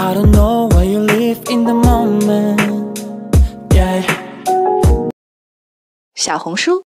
I don't know why you live in the moment. Yeah. 小红书